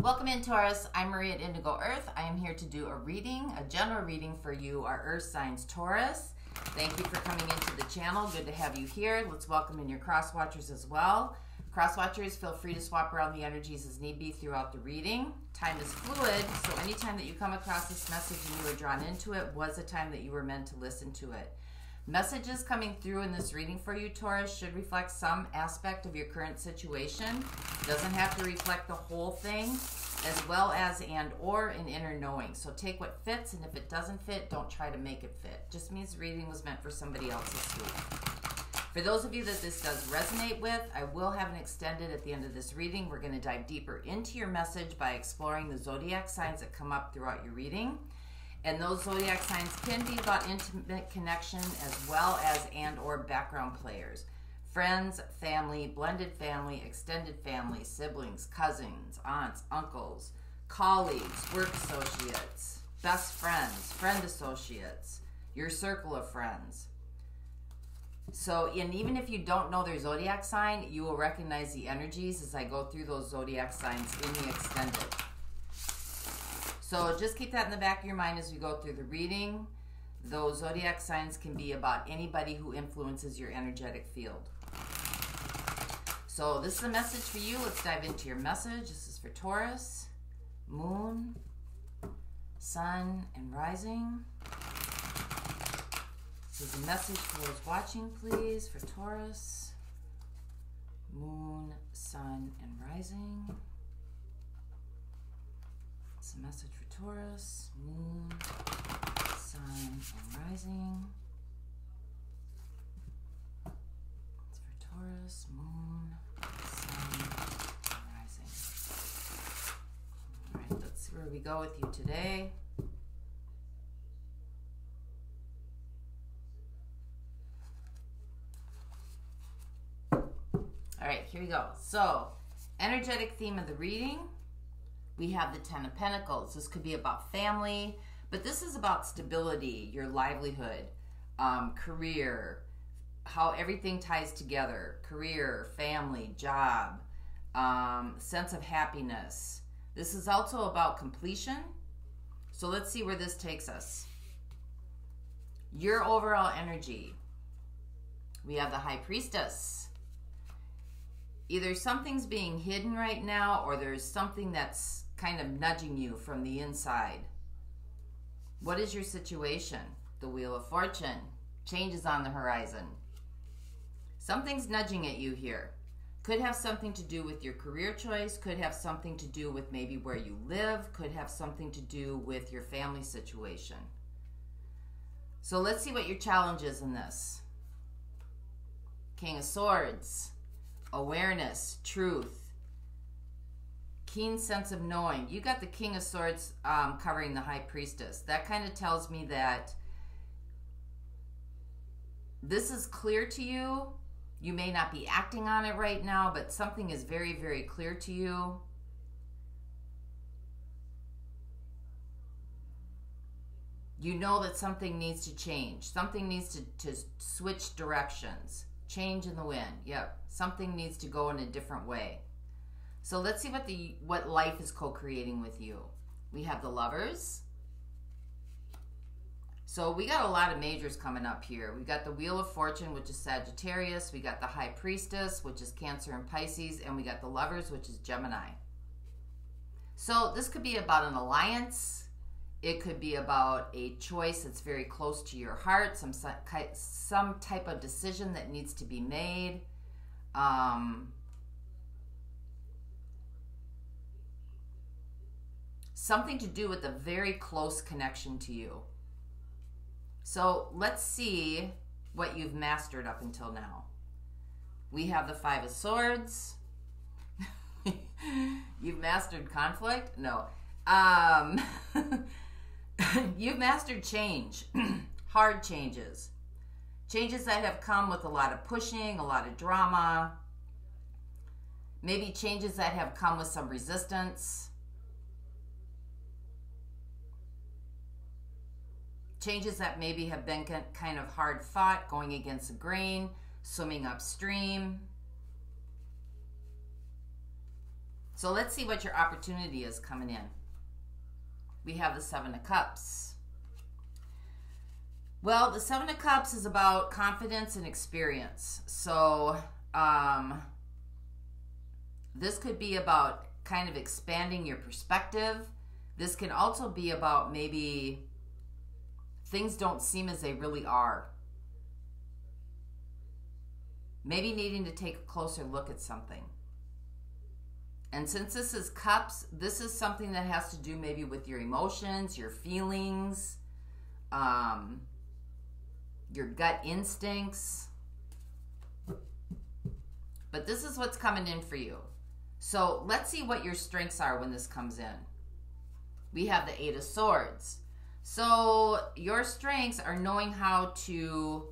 Welcome in Taurus. I'm Marie at Indigo Earth. I am here to do a reading, a general reading for you, our Earth signs Taurus. Thank you for coming into the channel. Good to have you here. Let's welcome in your cross watchers as well. Cross watchers, feel free to swap around the energies as need be throughout the reading. Time is fluid, so anytime that you come across this message and you were drawn into it was a time that you were meant to listen to it. Messages coming through in this reading for you, Taurus, should reflect some aspect of your current situation. Doesn't have to reflect the whole thing, as well as and or an inner knowing. So take what fits, and if it doesn't fit, don't try to make it fit. Just means the reading was meant for somebody else's sleep. For those of you that this does resonate with, I will have an extended at the end of this reading. We're going to dive deeper into your message by exploring the zodiac signs that come up throughout your reading. And those zodiac signs can be about intimate connection as well as and or background players. Friends, family, blended family, extended family, siblings, cousins, aunts, uncles, colleagues, work associates, best friends, friend associates, your circle of friends. So, and even if you don't know their zodiac sign, you will recognize the energies as I go through those zodiac signs in the extended. So just keep that in the back of your mind as we go through the reading. Those zodiac signs can be about anybody who influences your energetic field. So this is a message for you. Let's dive into your message. This is for Taurus, Moon, Sun, and Rising. This is a message for those watching, please, for Taurus, Moon, Sun, and Rising. It's a message Taurus, Moon, Sun, and Rising. It's for Taurus, Moon, Sun, and Rising. All right, let's see where we go with you today. All right, here we go. So, energetic theme of the reading we have the Ten of Pentacles. This could be about family, but this is about stability, your livelihood, um, career, how everything ties together career, family, job, um, sense of happiness. This is also about completion. So let's see where this takes us. Your overall energy. We have the High Priestess. Either something's being hidden right now or there's something that's kind of nudging you from the inside. What is your situation? The Wheel of Fortune. Changes on the horizon. Something's nudging at you here. Could have something to do with your career choice, could have something to do with maybe where you live, could have something to do with your family situation. So let's see what your challenge is in this. King of Swords, awareness, truth, keen sense of knowing. You got the King of Swords um, covering the High Priestess. That kind of tells me that this is clear to you. You may not be acting on it right now, but something is very, very clear to you. You know that something needs to change. Something needs to, to switch directions. Change in the wind. Yep. Something needs to go in a different way. So let's see what the what life is co-creating with you. We have the lovers. So we got a lot of majors coming up here. We got the Wheel of Fortune, which is Sagittarius. We got the High Priestess, which is Cancer and Pisces. And we got the Lovers, which is Gemini. So this could be about an alliance. It could be about a choice that's very close to your heart, some some type of decision that needs to be made. Um, something to do with a very close connection to you. So let's see what you've mastered up until now. We have the Five of Swords. you've mastered conflict? No. Um, you've mastered change, hard changes. Changes that have come with a lot of pushing, a lot of drama. Maybe changes that have come with some resistance Changes that maybe have been kind of hard fought, going against the grain, swimming upstream. So let's see what your opportunity is coming in. We have the Seven of Cups. Well, the Seven of Cups is about confidence and experience. So, um, this could be about kind of expanding your perspective. This can also be about maybe things don't seem as they really are. Maybe needing to take a closer look at something. And since this is cups, this is something that has to do maybe with your emotions, your feelings, um, your gut instincts. But this is what's coming in for you. So let's see what your strengths are when this comes in. We have the Eight of Swords. So your strengths are knowing how to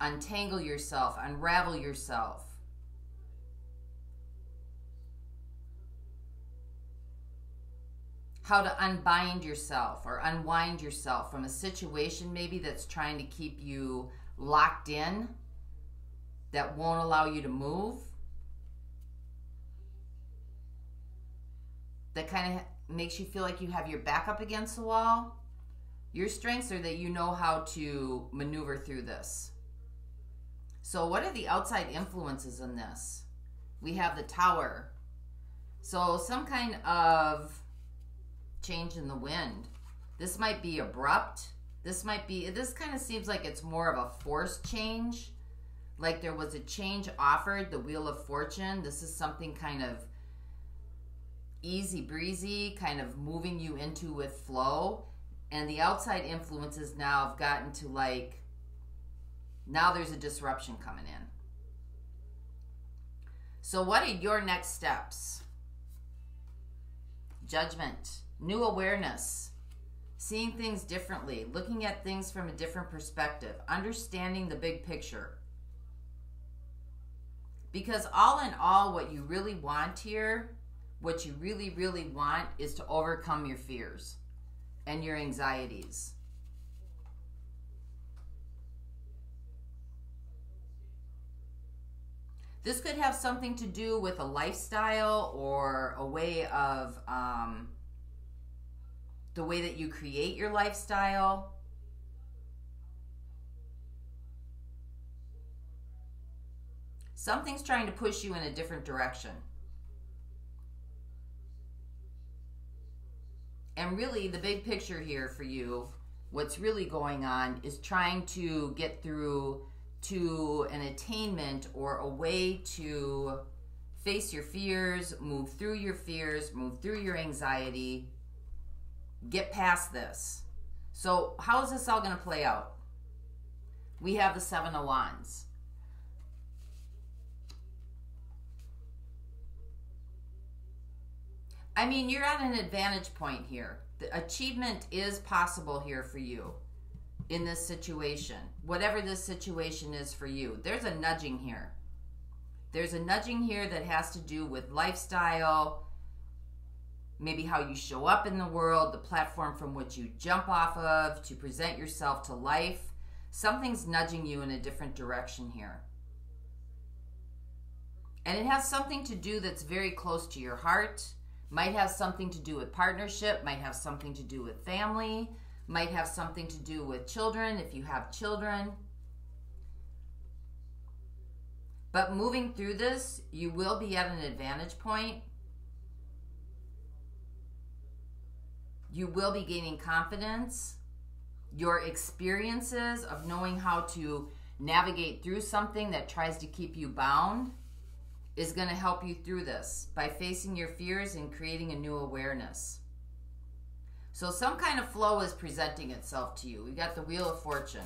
untangle yourself, unravel yourself. How to unbind yourself or unwind yourself from a situation maybe that's trying to keep you locked in, that won't allow you to move. that kind of makes you feel like you have your back up against the wall. Your strengths are that you know how to maneuver through this. So, what are the outside influences in this? We have the tower. So, some kind of change in the wind. This might be abrupt. This might be, this kind of seems like it's more of a forced change. Like there was a change offered, the Wheel of Fortune. This is something kind of easy breezy, kind of moving you into with flow. And the outside influences now have gotten to like, now there's a disruption coming in. So, what are your next steps? Judgment, new awareness, seeing things differently, looking at things from a different perspective, understanding the big picture. Because, all in all, what you really want here what you really, really want is to overcome your fears and your anxieties. This could have something to do with a lifestyle or a way of um, the way that you create your lifestyle. Something's trying to push you in a different direction. And really, the big picture here for you, what's really going on is trying to get through to an attainment or a way to face your fears, move through your fears, move through your anxiety, get past this. So, how is this all going to play out? We have the Seven of Wands. I mean, you're at an advantage point here. The achievement is possible here for you in this situation, whatever this situation is for you. There's a nudging here. There's a nudging here that has to do with lifestyle, maybe how you show up in the world, the platform from which you jump off of to present yourself to life. Something's nudging you in a different direction here. And it has something to do that's very close to your heart might have something to do with partnership, might have something to do with family, might have something to do with children if you have children. But moving through this, you will be at an advantage point. You will be gaining confidence. Your experiences of knowing how to navigate through something that tries to keep you bound is going to help you through this by facing your fears and creating a new awareness. So, some kind of flow is presenting itself to you. We got the Wheel of Fortune.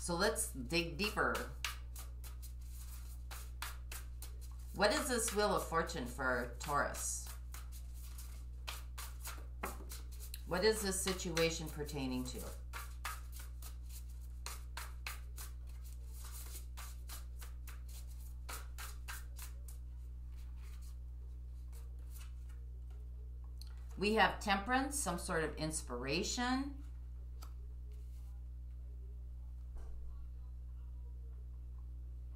So, let's dig deeper. What is this Wheel of Fortune for Taurus? What is this situation pertaining to? We have temperance, some sort of inspiration.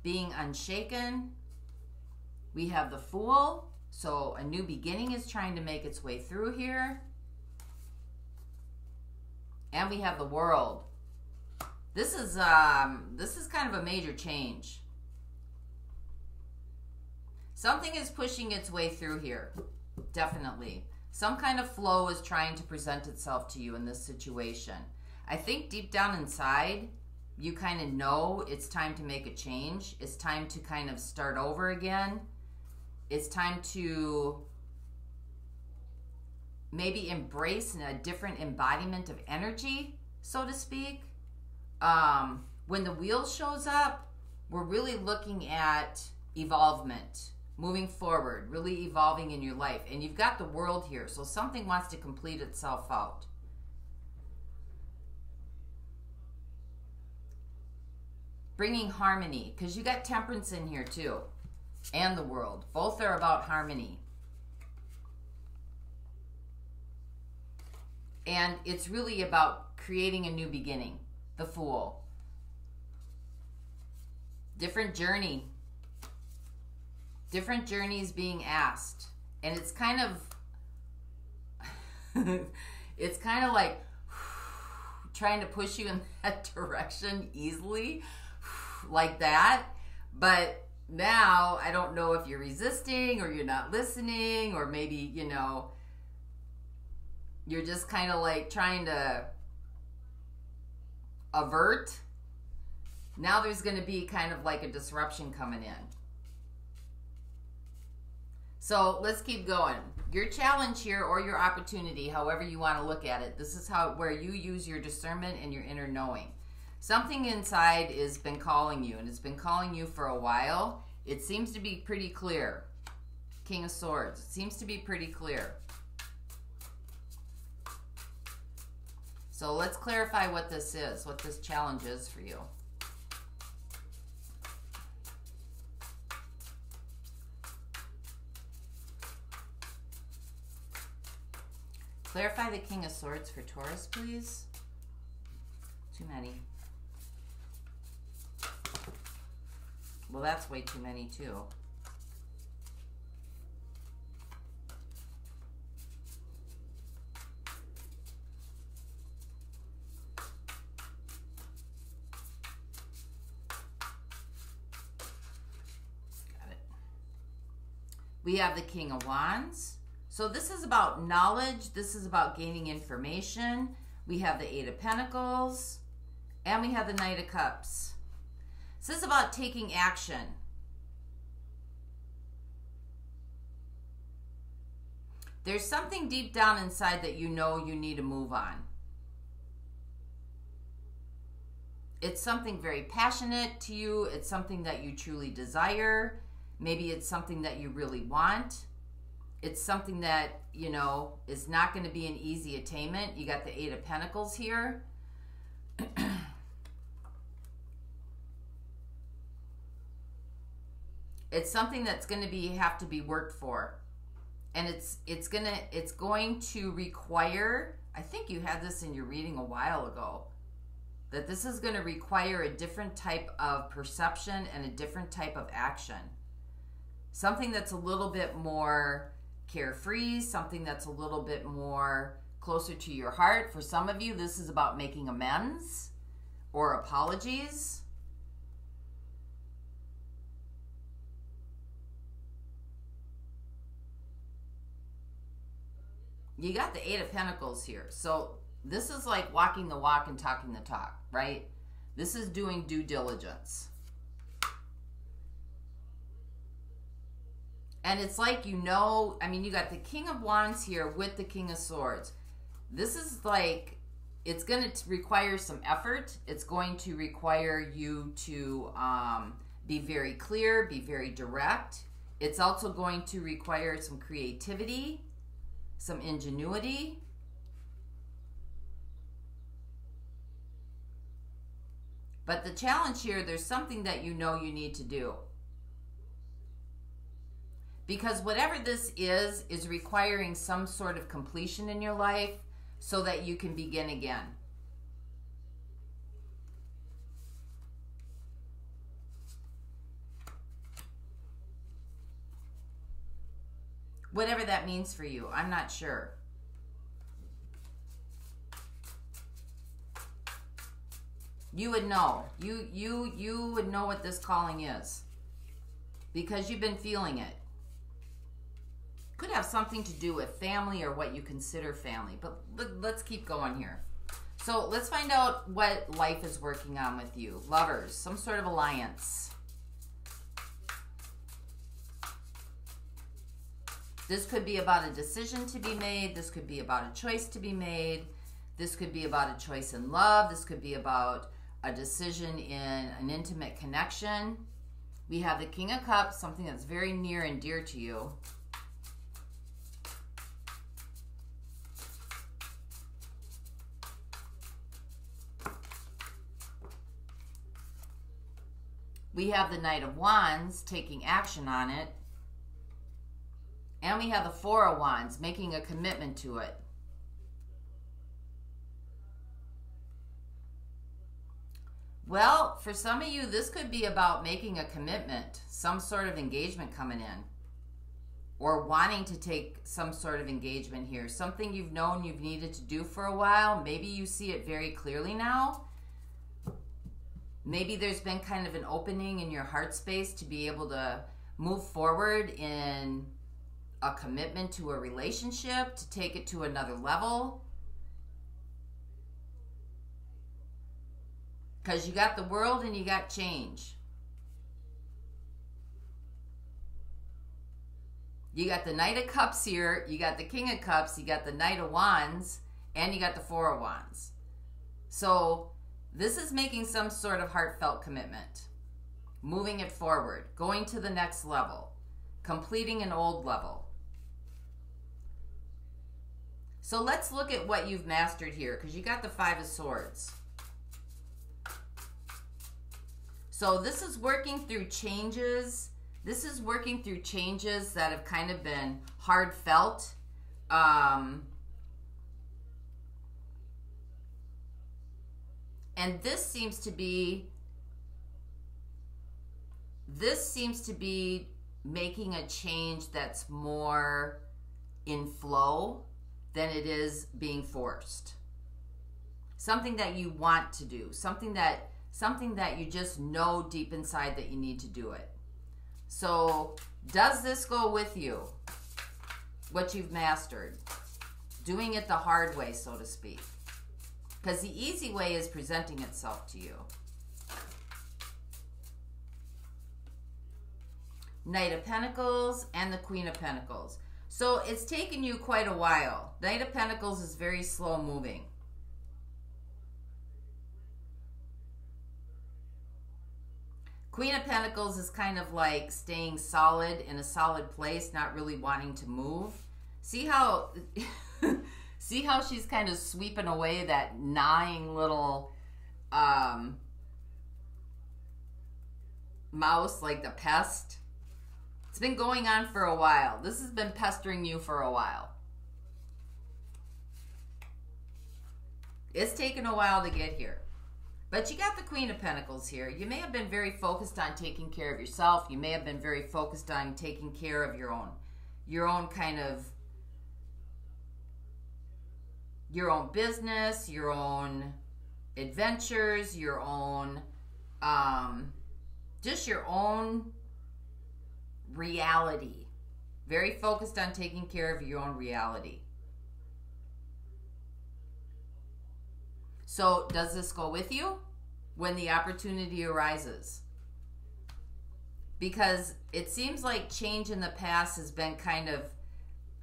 Being unshaken. We have the Fool. So a new beginning is trying to make its way through here. And we have the World. This is um, this is kind of a major change. Something is pushing its way through here. Definitely. Some kind of flow is trying to present itself to you in this situation. I think deep down inside, you kind of know it's time to make a change. It's time to kind of start over again. It's time to maybe embrace a different embodiment of energy, so to speak. Um, when the wheel shows up, we're really looking at evolvement moving forward, really evolving in your life. And you've got the world here, so something wants to complete itself out. Bringing harmony, because you got temperance in here too, and the world. Both are about harmony. And it's really about creating a new beginning. The Fool. Different journey different journeys being asked. And it's kind of it's kind of like trying to push you in that direction easily like that. But now i don't know if you're resisting or you're not listening or maybe you know you're just kind of like trying to avert. Now there's going to be kind of like a disruption coming in so let's keep going. Your challenge here or your opportunity, however you want to look at it, this is how where you use your discernment and your inner knowing. Something inside has been calling you, and it's been calling you for a while. It seems to be pretty clear. King of Swords. It seems to be pretty clear. So let's clarify what this is, what this challenge is for you. Clarify the King of Swords for Taurus, please. Too many. Well, that's way too many, too. Got it. We have the King of Wands. So this is about knowledge. This is about gaining information. We have the Eight of Pentacles. And we have the Knight of Cups. This is about taking action. There's something deep down inside that you know you need to move on. It's something very passionate to you. It's something that you truly desire. Maybe it's something that you really want it's something that you know is not going to be an easy attainment. You got the eight of pentacles here. It's something that's going to be have to be worked for. And it's it's gonna it's going to require i think you had this in your reading a while ago that this is going to require a different type of perception and a different type of action. Something that's a little bit more carefree, something that's a little bit more closer to your heart. For some of you, this is about making amends or apologies. You got the Eight of Pentacles here. So this is like walking the walk and talking the talk, right? This is doing due diligence. And it's like you know, I mean, you got the King of Wands here with the King of Swords. This is like, it's going to require some effort. It's going to require you to um, be very clear, be very direct. It's also going to require some creativity, some ingenuity. But the challenge here, there's something that you know you need to do. Because whatever this is, is requiring some sort of completion in your life so that you can begin again. Whatever that means for you. I'm not sure. You would know. You you you would know what this calling is. Because you've been feeling it. Could have something to do with family or what you consider family. But let's keep going here. So let's find out what life is working on with you. Lovers, some sort of alliance. This could be about a decision to be made. This could be about a choice to be made. This could be about a choice in love. This could be about a decision in an intimate connection. We have the King of Cups, something that's very near and dear to you. We have the Knight of Wands taking action on it. And we have the Four of Wands making a commitment to it. Well, for some of you, this could be about making a commitment, some sort of engagement coming in, or wanting to take some sort of engagement here. Something you've known you've needed to do for a while. Maybe you see it very clearly now maybe there's been kind of an opening in your heart space to be able to move forward in a commitment to a relationship, to take it to another level. Because you got the world and you got change. You got the Knight of Cups here, you got the King of Cups, you got the Knight of Wands, and you got the Four of Wands. So this is making some sort of heartfelt commitment, moving it forward, going to the next level, completing an old level. So let's look at what you've mastered here because you got the Five of Swords. So this is working through changes. This is working through changes that have kind of been hard felt. Um, And this seems to be this seems to be making a change that's more in flow than it is being forced. Something that you want to do, something that something that you just know deep inside that you need to do it. So, does this go with you? What you've mastered? Doing it the hard way, so to speak. Because the easy way is presenting itself to you. Knight of Pentacles and the Queen of Pentacles. So it's taken you quite a while. Knight of Pentacles is very slow moving. Queen of Pentacles is kind of like staying solid in a solid place, not really wanting to move. See how See how she's kind of sweeping away that gnawing little um, mouse, like the pest? It's been going on for a while. This has been pestering you for a while. It's taken a while to get here. But you got the Queen of Pentacles here. You may have been very focused on taking care of yourself. You may have been very focused on taking care of your own your own kind of your own business, your own adventures, your own, um, just your own reality. Very focused on taking care of your own reality. So, does this go with you when the opportunity arises? Because it seems like change in the past has been kind of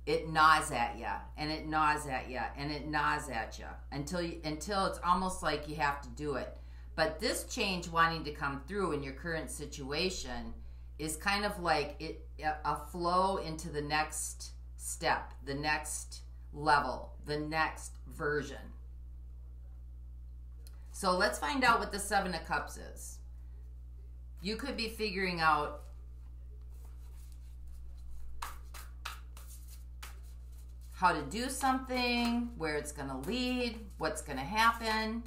it gnaws at you and it gnaws at you and it gnaws at you until you, until it's almost like you have to do it. But this change wanting to come through in your current situation is kind of like it a flow into the next step, the next level, the next version. So let's find out what the 7 of cups is. You could be figuring out how to do something, where it's going to lead, what's going to happen.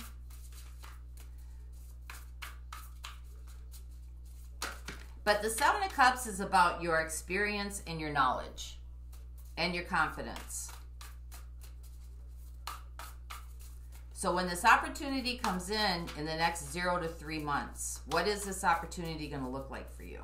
But the Seven of Cups is about your experience and your knowledge. and your confidence. So when this opportunity comes in in the next zero to three months, what is this opportunity going to look like for you?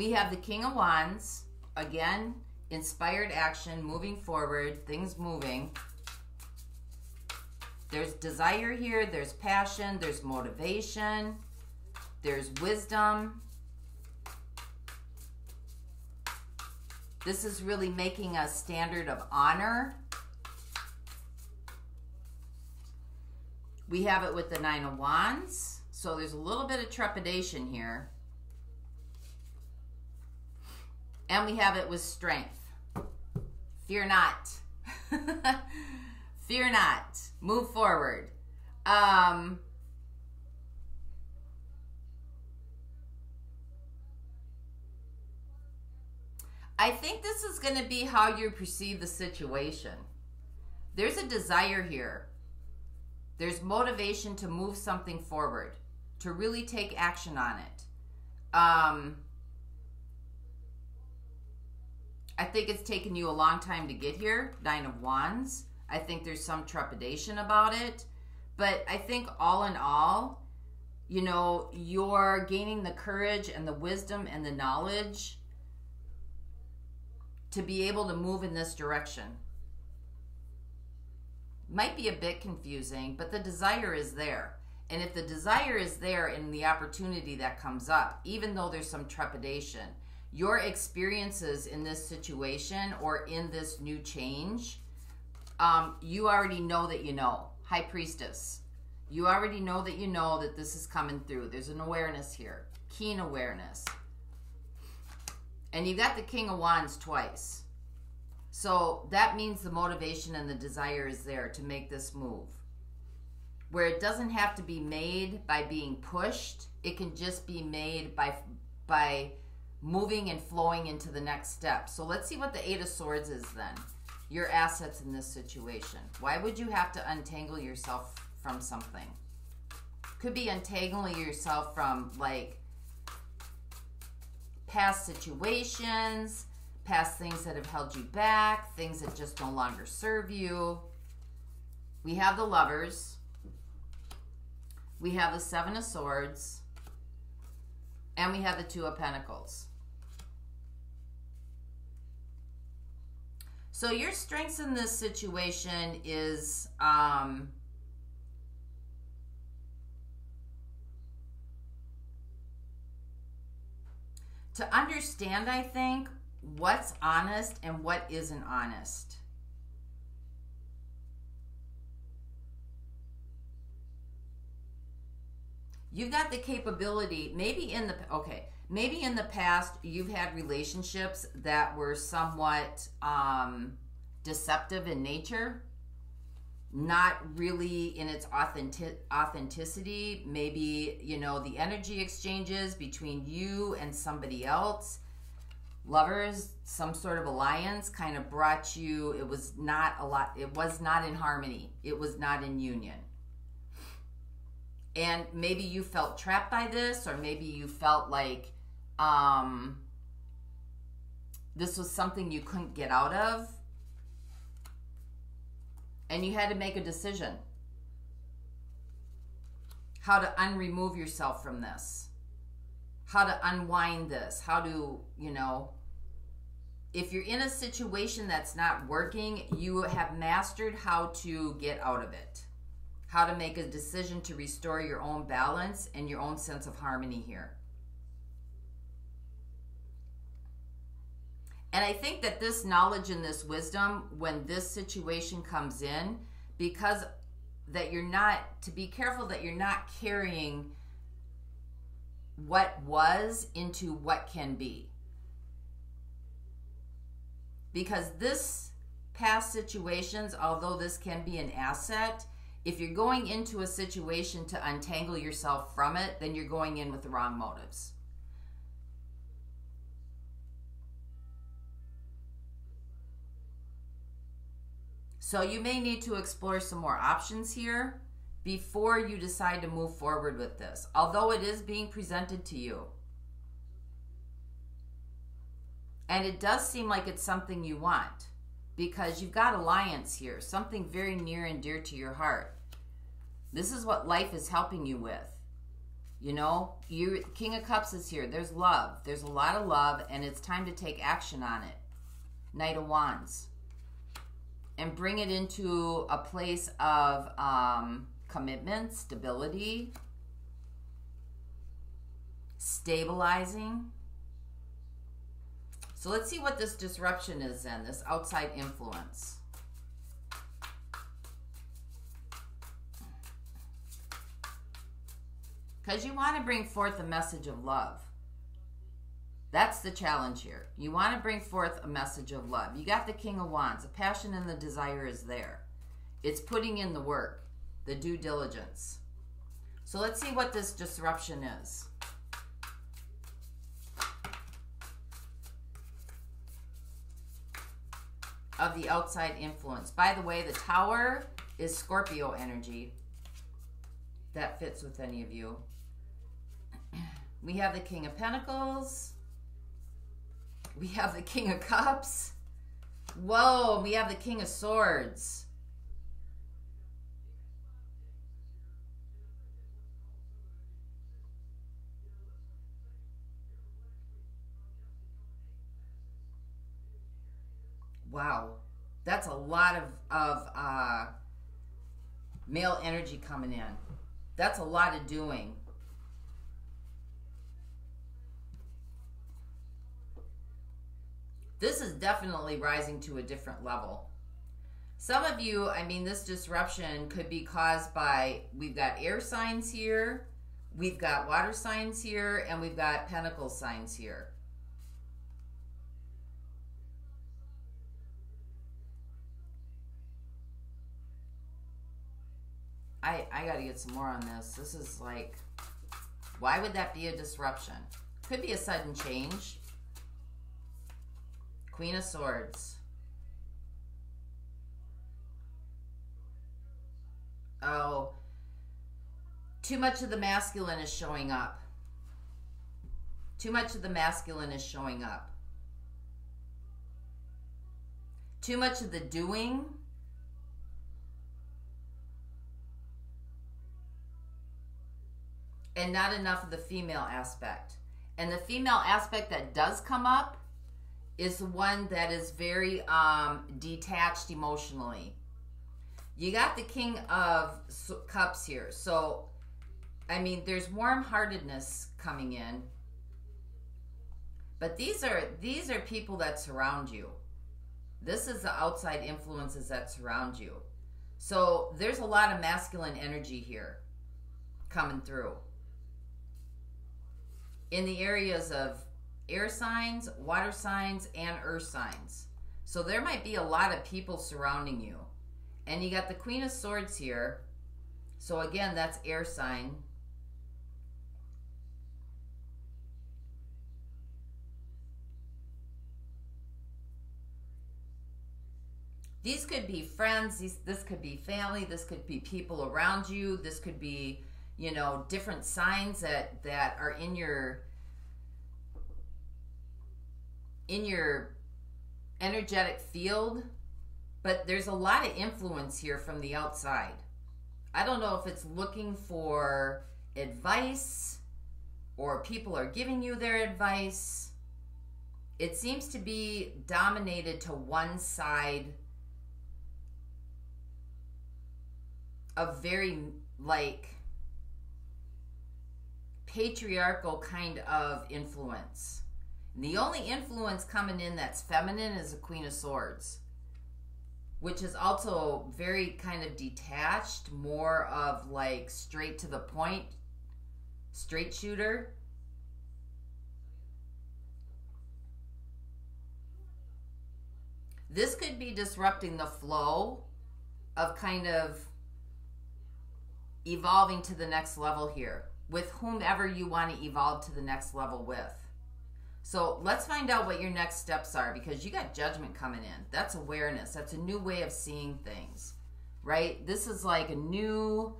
We have the King of Wands. Again, inspired action, moving forward, things moving. There's desire here, there's passion, there's motivation, there's wisdom. This is really making a standard of honor. We have it with the Nine of Wands. So there's a little bit of trepidation here. And we have it with strength. Fear not. Fear not. Move forward. Um, I think this is going to be how you perceive the situation. There's a desire here. There's motivation to move something forward, to really take action on it. Um, I think it's taken you a long time to get here, Nine of Wands. I think there's some trepidation about it. But I think all in all, you know, you're gaining the courage and the wisdom and the knowledge to be able to move in this direction. Might be a bit confusing, but the desire is there. And if the desire is there in the opportunity that comes up, even though there's some trepidation, your experiences in this situation or in this new change, um, you already know that you know. High Priestess, you already know that you know that this is coming through. There's an awareness here, keen awareness. And you got the King of Wands twice. So that means the motivation and the desire is there to make this move. Where it doesn't have to be made by being pushed, it can just be made by by moving and flowing into the next step. So let's see what the Eight of Swords is then. Your assets in this situation. Why would you have to untangle yourself from something? Could be untangling yourself from like past situations, past things that have held you back, things that just no longer serve you. We have the lovers. We have the seven of swords. And we have the two of pentacles. So your strengths in this situation is um, to understand, I think, what's honest and what isn't honest. You've got the capability, maybe in the, okay, maybe in the past you've had relationships that were somewhat um, deceptive in nature. Not really in its authentic authenticity. Maybe you know the energy exchanges between you and somebody else. Lovers some sort of alliance kind of brought you it was not a lot it was not in harmony. It was not in union. And maybe you felt trapped by this or maybe you felt like um, this was something you couldn't get out of. And you had to make a decision. How to unremove yourself from this. How to unwind this. How to you know if you're in a situation that's not working you have mastered how to get out of it. How to make a decision to restore your own balance and your own sense of harmony here And I think that this knowledge and this wisdom, when this situation comes in, because that you're not, to be careful that you're not carrying what was into what can be. Because this past situations, although this can be an asset, if you're going into a situation to untangle yourself from it, then you're going in with the wrong motives. So you may need to explore some more options here before you decide to move forward with this, although it is being presented to you. And it does seem like it's something you want because you've got alliance here, something very near and dear to your heart. This is what life is helping you with. You know, you King of Cups is here. There's love. There's a lot of love and it's time to take action on it. Knight of Wands. And bring it into a place of um, commitment, stability, stabilizing. So let's see what this disruption is then, this outside influence. Because you want to bring forth a message of love. That's the challenge here. You want to bring forth a message of love. You got the King of Wands. The passion and the desire is there. It's putting in the work the due diligence. So let's see what this disruption is. Of the outside influence. By the way, the tower is Scorpio energy. That fits with any of you. We have the King of Pentacles. We have the King of Cups. Whoa, we have the King of Swords. Wow. That's a lot of, of uh, male energy coming in. That's a lot of doing. This is definitely rising to a different level. Some of you, I mean, this disruption could be caused by, we've got air signs here, we've got water signs here, and we've got pentacle signs here. I, I got to get some more on this. This is like, why would that be a disruption? Could be a sudden change. Queen of Swords. Oh, too much of the masculine is showing up. Too much of the masculine is showing up. Too much of the doing and not enough of the female aspect. And the female aspect that does come up is the one that is very um, detached emotionally. You got the King of Cups here. So, I mean, there's warm-heartedness coming in. But these are these are people that surround you. This is the outside influences that surround you. So, there's a lot of masculine energy here coming through in the areas of air signs, water signs, and earth signs. So there might be a lot of people surrounding you. And you got the Queen of Swords here. So again, that's air sign. These could be friends, these, this could be family, this could be people around you, this could be you know different signs that that are in your in your energetic field but there's a lot of influence here from the outside i don't know if it's looking for advice or people are giving you their advice it seems to be dominated to one side of very like patriarchal kind of influence. The only influence coming in that's feminine is the Queen of Swords, which is also very kind of detached, more of like straight to the point, straight shooter. This could be disrupting the flow of kind of evolving to the next level here with whomever you want to evolve to the next level with. So let's find out what your next steps are because you got judgment coming in. That's awareness. That's a new way of seeing things, right? This is like a new.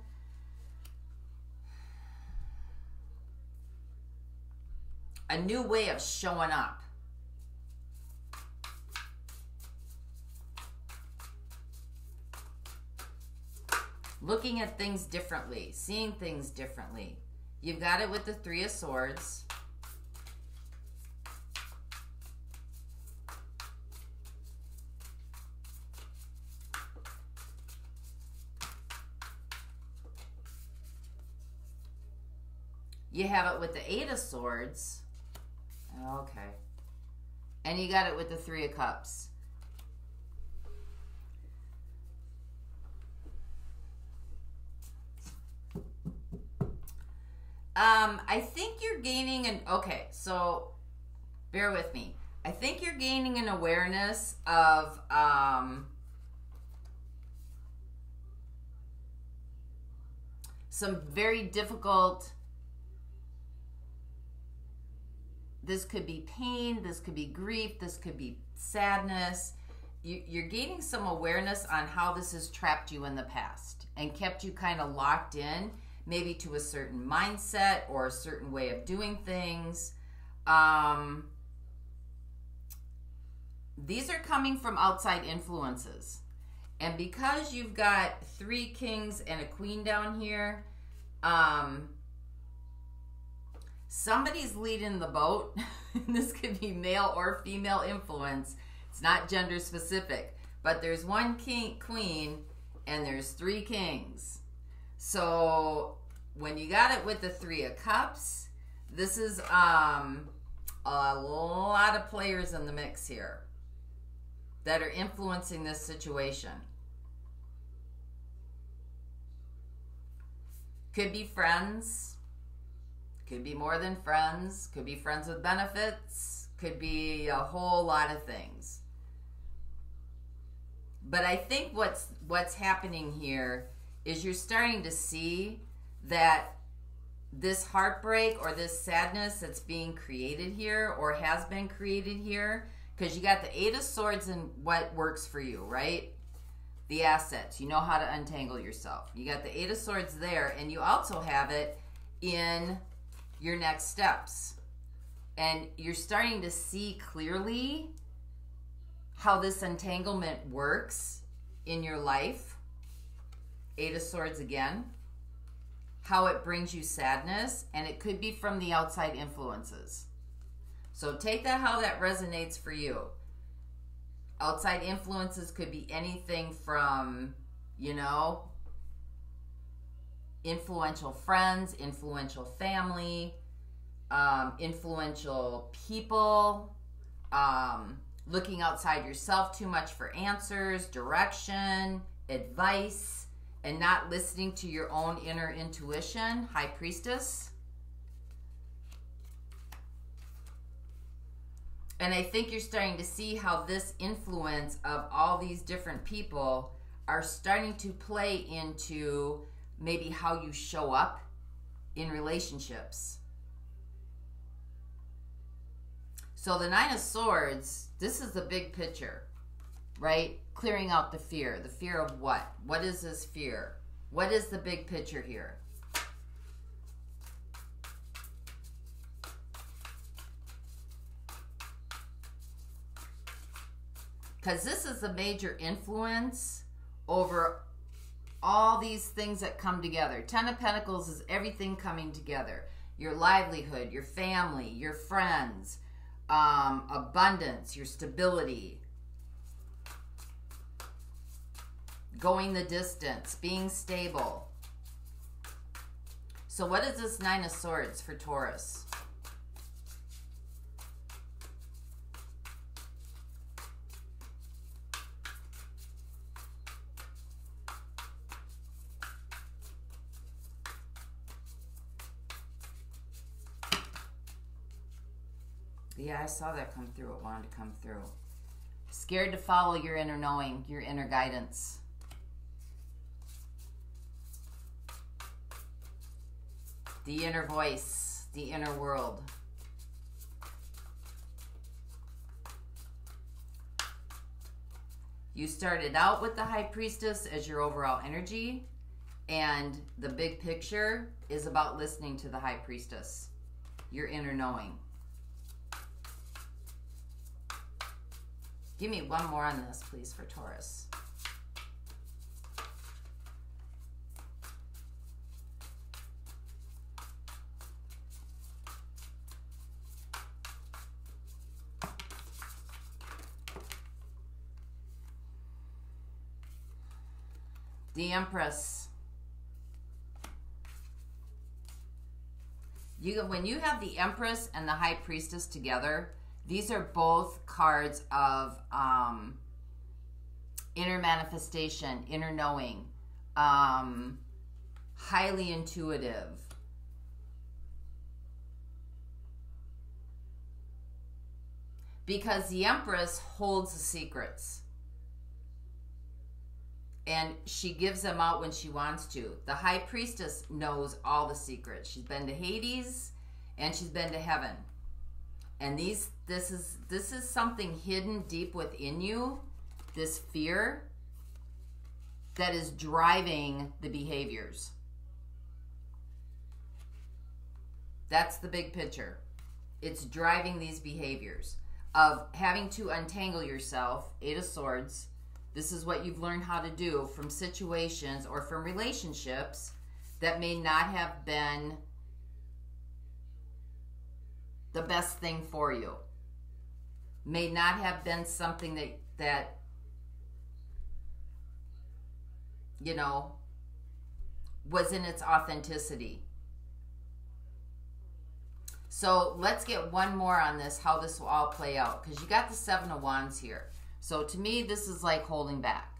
A new way of showing up. Looking at things differently, seeing things differently. You've got it with the Three of Swords. You have it with the Eight of Swords. Okay. And you got it with the Three of Cups. Um, I think you're gaining an okay, so bear with me. I think you're gaining an awareness of um some very difficult this could be pain, this could be grief, this could be sadness. You, you're gaining some awareness on how this has trapped you in the past and kept you kind of locked in maybe to a certain mindset or a certain way of doing things. Um, these are coming from outside influences. And because you've got three kings and a queen down here, um, somebody's leading the boat. this could be male or female influence. It's not gender specific. But there's one king, queen and there's three kings. So when you got it with the three of cups, this is um, a lot of players in the mix here that are influencing this situation. Could be friends, could be more than friends, could be friends with benefits, could be a whole lot of things. But I think what's what's happening here is you're starting to see that this heartbreak or this sadness that's being created here or has been created here because you got the eight of swords and what works for you right? The assets. You know how to untangle yourself. You got the eight of swords there and you also have it in your next steps and you're starting to see clearly how this entanglement works in your life eight of swords again how it brings you sadness, and it could be from the outside influences. So take that how that resonates for you. Outside influences could be anything from, you know, influential friends, influential family, um, influential people, um, looking outside yourself too much for answers, direction, advice and not listening to your own inner intuition, High Priestess. And I think you're starting to see how this influence of all these different people are starting to play into maybe how you show up in relationships. So the Nine of Swords, this is the big picture, right? clearing out the fear. The fear of what? What is this fear? What is the big picture here? Because this is a major influence over all these things that come together. Ten of Pentacles is everything coming together. Your livelihood, your family, your friends, um, abundance, your stability, going the distance, being stable. So what is this Nine of Swords for Taurus? Yeah, I saw that come through. It wanted to come through. Scared to follow your inner knowing, your inner guidance. The inner voice, the inner world. You started out with the High Priestess as your overall energy, and the big picture is about listening to the High Priestess, your inner knowing. Give me one more on this, please, for Taurus. The Empress. You when you have the Empress and the High Priestess together, these are both cards of um, inner manifestation, inner knowing, um, highly intuitive. Because the Empress holds the secrets and she gives them out when she wants to. The high priestess knows all the secrets. She's been to Hades and she's been to heaven. And these this is this is something hidden deep within you, this fear that is driving the behaviors. That's the big picture. It's driving these behaviors of having to untangle yourself, Eight of Swords, this is what you've learned how to do from situations or from relationships that may not have been the best thing for you. May not have been something that that you know was in its authenticity. So let's get one more on this, how this will all play out. Because you got the Seven of Wands here. So to me, this is like holding back.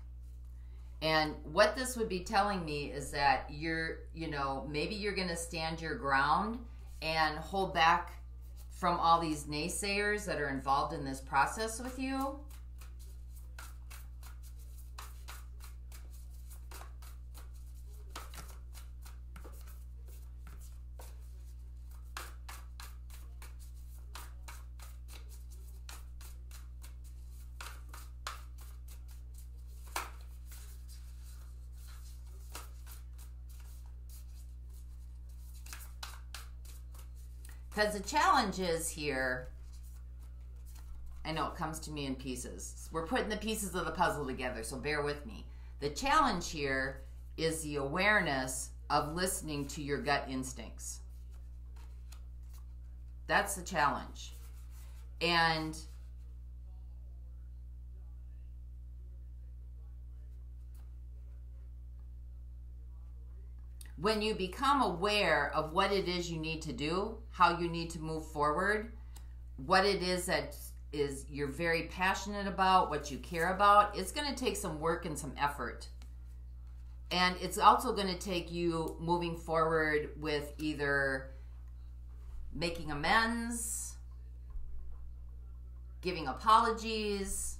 And what this would be telling me is that you're, you know, maybe you're going to stand your ground and hold back from all these naysayers that are involved in this process with you. Because the challenge is here, I know it comes to me in pieces. We're putting the pieces of the puzzle together, so bear with me. The challenge here is the awareness of listening to your gut instincts. That's the challenge. And when you become aware of what it is you need to do, how you need to move forward, what it is that is you're very passionate about, what you care about, it's going to take some work and some effort. And it's also going to take you moving forward with either making amends, giving apologies,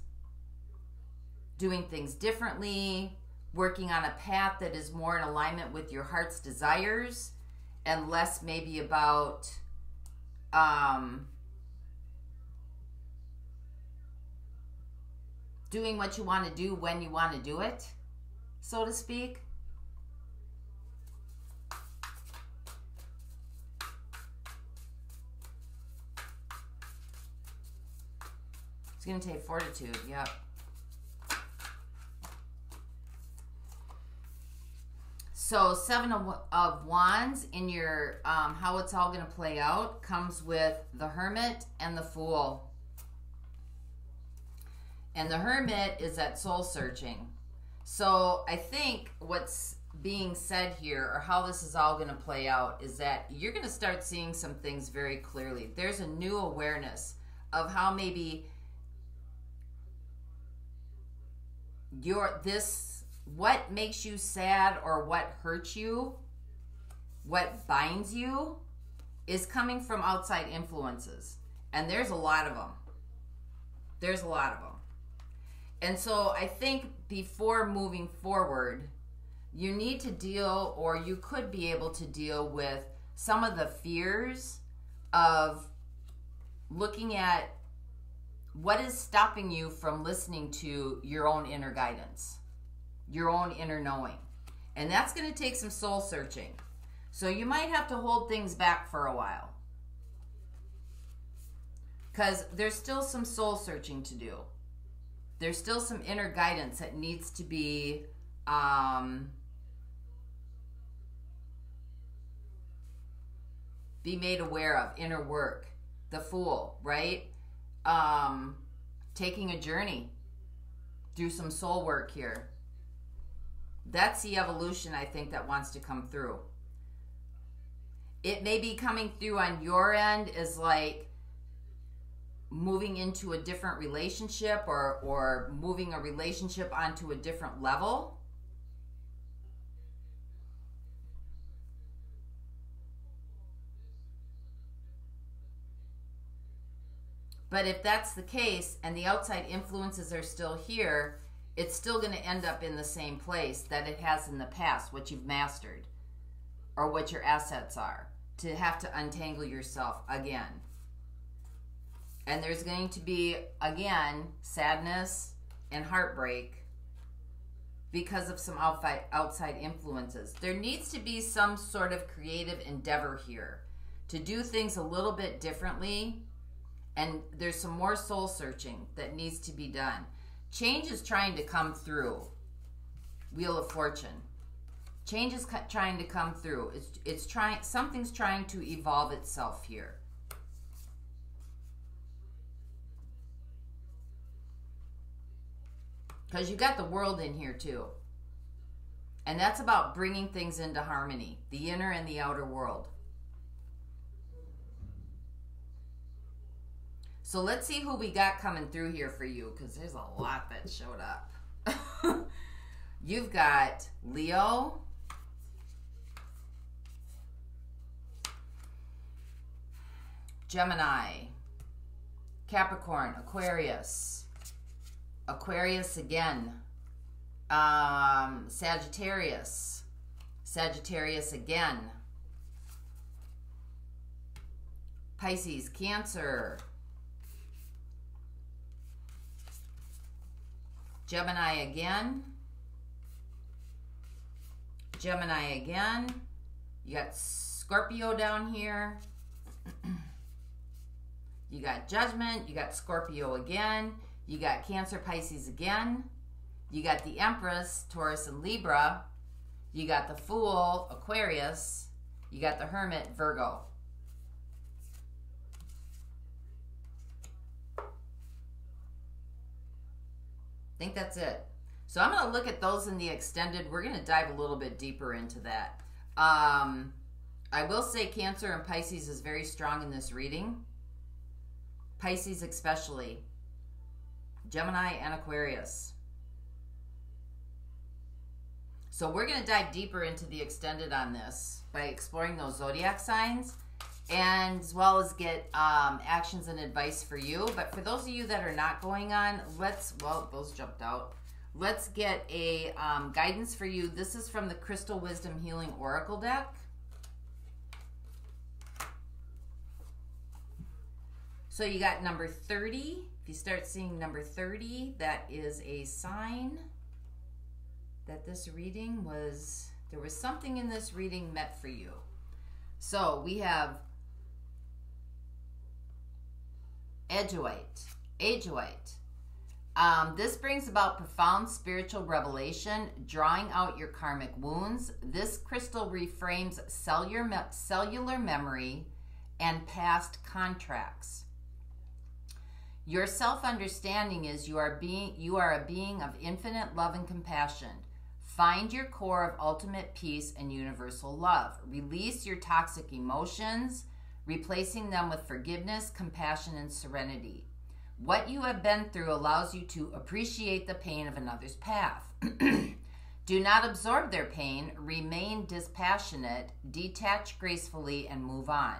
doing things differently, working on a path that is more in alignment with your heart's desires and less maybe about um, doing what you want to do when you want to do it, so to speak. It's going to take fortitude, yep. So seven of, of wands in your um, how it's all going to play out comes with the hermit and the fool. And the hermit is at soul searching. So I think what's being said here or how this is all going to play out is that you're going to start seeing some things very clearly. There's a new awareness of how maybe your this what makes you sad or what hurts you, what binds you, is coming from outside influences. And there's a lot of them. There's a lot of them. And so I think before moving forward, you need to deal, or you could be able to deal with some of the fears of looking at what is stopping you from listening to your own inner guidance, your own inner knowing? And that's going to take some soul searching. So you might have to hold things back for a while. Because there's still some soul searching to do. There's still some inner guidance that needs to be um, be made aware of inner work the fool right um taking a journey do some soul work here that's the evolution i think that wants to come through. It may be coming through on your end as like moving into a different relationship or or moving a relationship onto a different level. But if that's the case and the outside influences are still here, it's still going to end up in the same place that it has in the past, what you've mastered or what your assets are, to have to untangle yourself again. And there's going to be, again, sadness and heartbreak because of some outside, influences. There needs to be some sort of creative endeavor here to do things a little bit differently and there's some more soul searching that needs to be done. Change is trying to come through. Wheel of Fortune. Change is trying to come through. It's it's trying something's trying to evolve itself here. Cuz you got the world in here too. And that's about bringing things into harmony, the inner and the outer world. So let's see who we got coming through here for you because there's a lot that showed up. You've got Leo. Gemini, Capricorn, Aquarius, Aquarius again, um, Sagittarius, Sagittarius again, Pisces, Cancer, Gemini again. Gemini again. You got Scorpio down here. you got Judgment. You got Scorpio again. You got Cancer, Pisces again. You got the Empress, Taurus, and Libra. You got the Fool, Aquarius. You got the Hermit, Virgo. Think that's it. So I'm going to look at those in the extended. We're going to dive a little bit deeper into that. Um, I will say Cancer and Pisces is very strong in this reading. Pisces especially. Gemini and Aquarius. So we're going to dive deeper into the extended on this by exploring those zodiac signs and as well as get um, actions and advice for you. But for those of you that are not going on, let's, well, those jumped out. Let's get a um, guidance for you. This is from the Crystal Wisdom Healing Oracle deck. So you got number 30. If you start seeing number 30, that is a sign that this reading was, there was something in this reading met for you. So we have Edgewite. Edgewite. Um, this brings about profound spiritual revelation, drawing out your karmic wounds. This crystal reframes cellular, me- cellular memory and past contracts. Your self-understanding is you are being you are a being of infinite love and compassion. Find your core of ultimate peace and universal love. Release your toxic emotions replacing them with forgiveness, compassion, and serenity. What you have been through allows you to appreciate the pain of another's path. Do not absorb their pain, remain dispassionate, detach gracefully, and move on.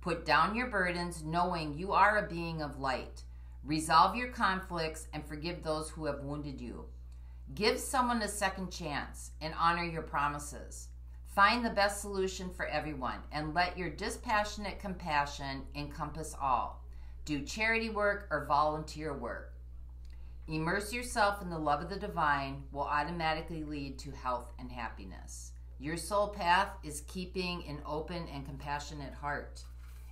Put down your burdens, knowing you are a being of light. Resolve your conflicts and forgive those who have wounded you. Give someone a second chance and honor your promises. Find the best solution for everyone and let your dispassionate compassion encompass all. do charity work, or volunteer work. Immerse yourself in the love of the divine will automatically lead to health and happiness. Your soul path is keeping an open and compassionate heart.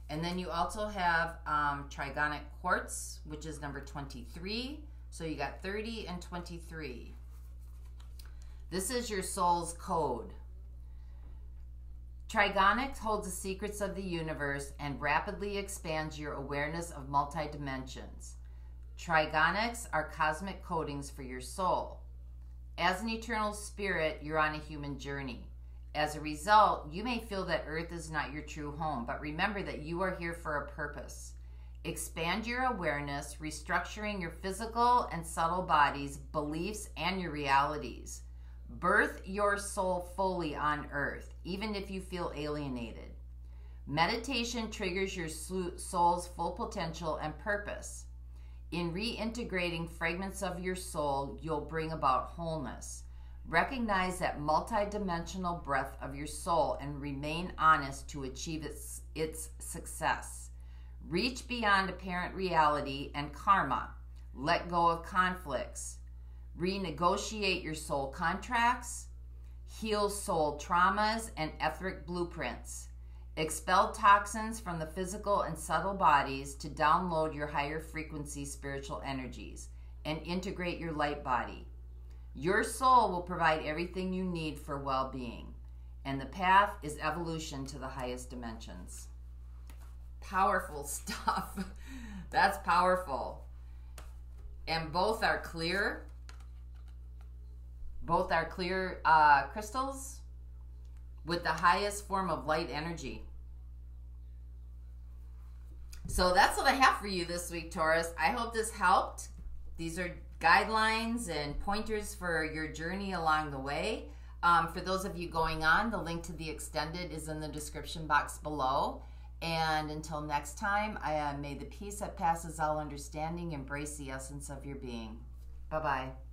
And then you also have um, trigonic quartz, which is number 23. So you got 30 and 23. This is your soul's code. Trigonics holds the secrets of the universe and rapidly expands your awareness of multi-dimensions. Trigonics are cosmic codings for your soul. As an eternal spirit, you're on a human journey. As a result, you may feel that Earth is not your true home, but remember that you are here for a purpose. Expand your awareness, restructuring your physical and subtle bodies, beliefs, and your realities. Birth your soul fully on earth, even if you feel alienated. Meditation triggers your soul's full potential and purpose. In reintegrating fragments of your soul, you'll bring about wholeness. Recognize that multidimensional breath of your soul and remain honest to achieve its, its success. Reach beyond apparent reality and karma. Let go of conflicts. Renegotiate your soul contracts. Heal soul traumas and etheric blueprints. Expel toxins from the physical and subtle bodies to download your higher frequency spiritual energies and integrate your light body. Your soul will provide everything you need for well being, and the path is evolution to the highest dimensions. Powerful stuff. That's powerful. And both are clear. Both are clear uh, crystals with the highest form of light energy. So that's what I have for you this week, Taurus. I hope this helped. These are guidelines and pointers for your journey along the way. Um, for those of you going on, the link to the extended is in the description box below. And until next time, I uh, may the peace that passes all understanding embrace the essence of your being. Bye bye.